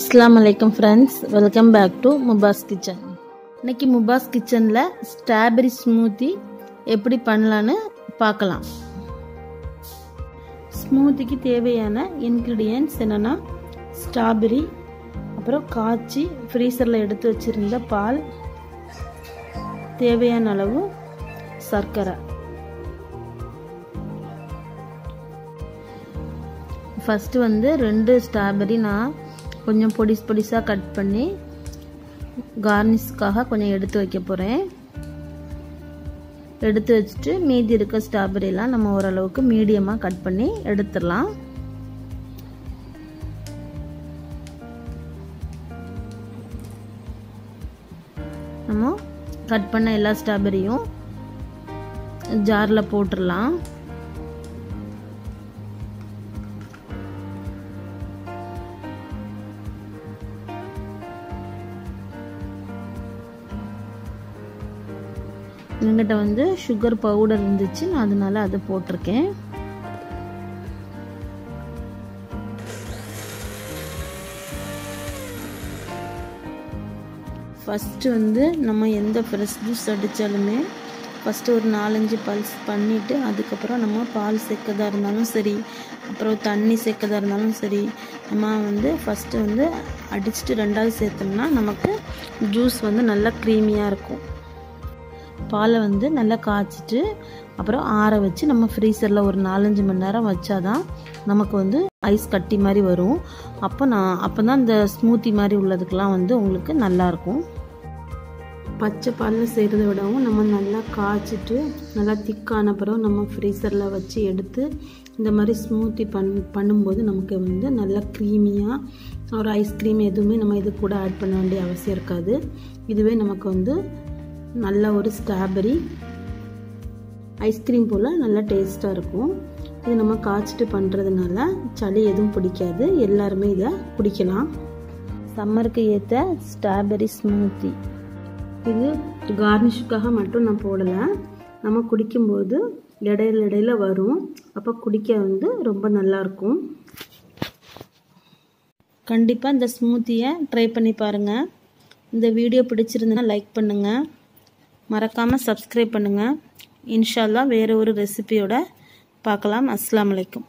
அஸ்லாம் வலைக்கம் friends welcome back to Mubas kitchen இன்னைக்கு முபாஸ் கிச்சனில் ஸ்ட்ராபெரி ஸ்மூத்தி எப்படி பண்ணலான்னு பார்க்கலாம். ஸ்மூத்திக்கு தேவையான இன்க்ரீடியன்ட்ஸ் என்னென்னா ஸ்ட்ராபெரி அப்புறம் காய்ச்சி ஃப்ரீசரில் எடுத்து வச்சுருந்த பால் தேவையான அளவு சர்க்கரை. ஃபஸ்ட்டு வந்து ரெண்டு ஸ்ட்ராபெரி நான் கொஞ்சம் பொடிஸ் பொடிசாக கட் பண்ணி கார்னிஷ்க்காக கொஞ்சம் எடுத்து வைக்க போகிறேன் எடுத்து வச்சுட்டு மீதி இருக்க ஸ்ட்ராபெரிலாம் நம்ம ஓரளவுக்கு மீடியமாக கட் பண்ணி எடுத்துடலாம். நம்ம கட் பண்ண எல்லா ஸ்ட்ராபெரியும் ஜாரில் போட்டுடலாம். என்கிட்ட வந்து சுகர் பவுடர் இருந்துச்சு. நான் அதனால அதை போட்டிருக்கேன். ஃபஸ்ட்டு வந்து நம்ம எந்த ஃப்ரெஷ் ஜூஸ் அடித்தாலுமே ஃபஸ்ட்டு ஒரு நாலஞ்சு பல்ஸ் பண்ணிவிட்டு அதுக்கப்புறம் நம்ம பால் சேர்க்கதா இருந்தாலும் சரி அப்புறம் தண்ணி சேர்க்கதா இருந்தாலும் சரி நம்ம வந்து ஃபஸ்ட்டு வந்து அடிச்சுட்டு ரெண்டாவது சேர்த்தோம்னா நமக்கு ஜூஸ் வந்து நல்லா க்ரீமியாக இருக்கும். பாலை வந்து நல்லா காய்ச்சிட்டு அப்புறம் ஆற வச்சு நம்ம ஃப்ரீசரில் ஒரு நாலஞ்சு மணி நேரம் வச்சாதான் நமக்கு வந்து ஐஸ் கட்டி மாதிரி வரும். அப்போ நான் அப்போ தான் இந்த ஸ்மூத்தி மாதிரி உள்ளதுக்கெலாம் வந்து உங்களுக்கு நல்லாயிருக்கும் பச்சை பாலில் செய்கிறத விடவும் நம்ம நல்லா காய்ச்சிட்டு நல்லா திக்கான பிறகு நம்ம ஃப்ரீசரில் வச்சு எடுத்து இந்த மாதிரி ஸ்மூத்தி பண் பண்ணும்போது நமக்கு வந்து நல்லா க்ரீமியாக ஒரு ஐஸ்கிரீம் எதுவுமே நம்ம இது கூட ஆட் பண்ண வேண்டிய அவசியம் இருக்காது. இதுவே நமக்கு வந்து நல்ல ஒரு ஸ்ட்ராபெரி ஐஸ்கிரீம் போல் நல்லா டேஸ்ட்டாக இருக்கும். இது நம்ம காய்ச்சிட்டு பண்ணுறதுனால சளி எதுவும் பிடிக்காது. எல்லாருமே இதை குடிக்கலாம். சம்மருக்கு ஏற்ற ஸ்ட்ராபெரி ஸ்மூத்தி இது கார்னிஷுக்காக மட்டும் நான் போடலை. நம்ம குடிக்கும்போது இடையில இடையில வரும். அப்போ குடிக்க வந்து ரொம்ப நல்லாயிருக்கும் கண்டிப்பாக இந்த ஸ்மூத்தியை ட்ரை பண்ணி பாருங்கள் இந்த வீடியோ பிடிச்சிருந்தனா லைக் பண்ணுங்கள் மறக்காமல் சப்ஸ்கிரைப் பண்ணுங்கள் இன்ஷால்லா வேறு ஒரு ரெசிபியோட பார்க்கலாம். அஸ்லாம் வலைக்கம்